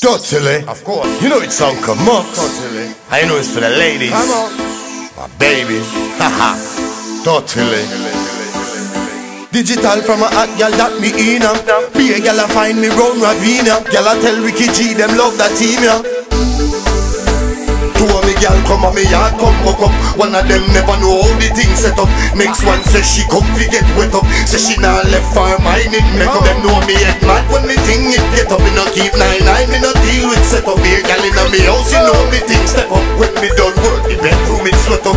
Totally. Of course. You know it's Uncle Muscka. Totally. I know it's for the ladies. Come on. My baby. Haha. totally. Digital from a hot gal that me in em. Be a gal a find me round Ravina. Gal a tell Ricky G them love that team yeah. Two of me gal come on me yard come hook up One of them never know how the thing set up Next one say she come fi get wet up Say she nah left for mine it make up Them know me head mad when me thing it work the bedroom it sweat up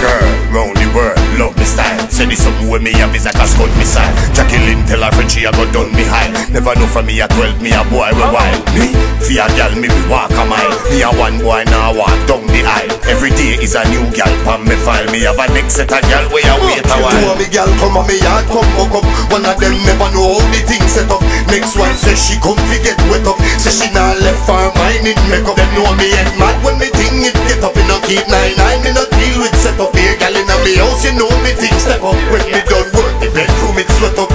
Girl round the world love me style. Say this something with me have is like a scout missile Jacqueline tell her friend she a go done me high Never know from me a 12 me a boy we wild. Me fi a gal me we walk a mile. Me a one boy now walk down the aisle. Every day is a new gal pon me file. Me have a next set of gal where I wait a while. Two of me gal come on me yard come hook up One of them never know how the thing set up. Next one say she come fi get wet up. Say she nah left for mine it make up Them know me head mad when me thing it get up. Me no keep nine nine me no deal with set up. Here gal inna me house you know me thing step up. When me done work the bedroom it sweat up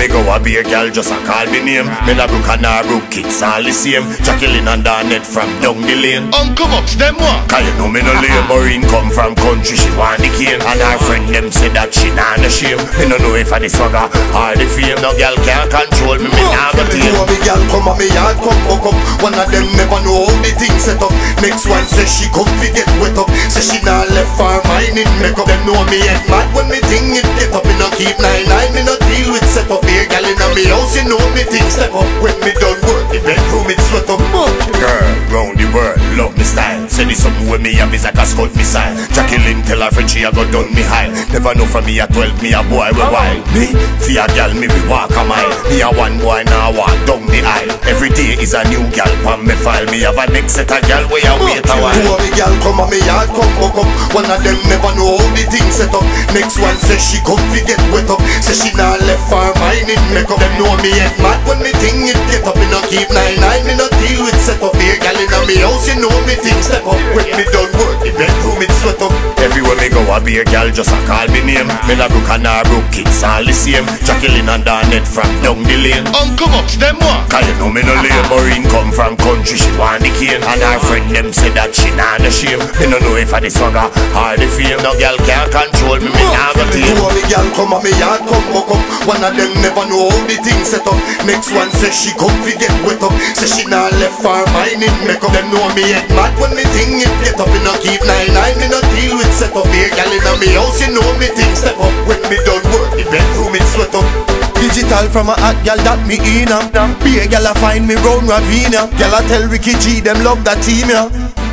me go I be a gal just a call me name. Me na brook and a brook kids all the same. Jacqueline and Darnett from down the lane. Uncle Muscka, them what? Cause you know me no lame Maureen come from country, she want the cane. And her friend them say that she not no shame. Me no know if I the swagger or the fame. No girl can't control me, me nah go tame. me gal come on me yard come hook up One of them never know how the thing set up. Next one say she come fi get wet up. Say she not left for mine it make up Them know me head mad when me thing it get up. Me no keep nine nine, me no me house, you know me thing step up When me done work, the bedroom it sweat up Girl, round the world, love me style. Say this something with me have is like a scout missile. Jacqueline tell her friend she a go done me high. Never know from me a 12, me a boy we wild. Me, fi a gal me we walk a mile. Me a one boy now walk down the aisle. Every day is a new gal pon me file. Me have a next set of gal where I wait a while. Two of me gal come on me yard come hook up One of them never know how the thing set up. Next one say she come fi get wet up. Say she not left for mine it make up Them know me head mad. When me thing it get up Me no keep nine nine, me no deal with set up Here gal inna me house, you know me thing step up. When Everywhere me go, I be a gal just a call me name. Me na brook and a brook kids all the same. Jacqueline and Darnett from down the lane. Uncle Muscka, them what? Cause you know me no lame Maureen come from country, she want the cane. And her friend them say that she not no shame. Me no know if I the swagger or the fame. No girl can't control me, me nah go tame Two of me gal come on me yard come hook up. One of them never know how the thing set up. Next one say she come fi get wet up. Say she not left for mine it make up Them know me head mad when me thing it get up. Me no keep nine nine, me no deal with set up Here gal inna me house, you know me thing step up When me done work, the bedroom it sweat up Digital from a hot gal that me in. Be a gal a find me round Ravina. Gal a tell Ricky G them love that team yeah.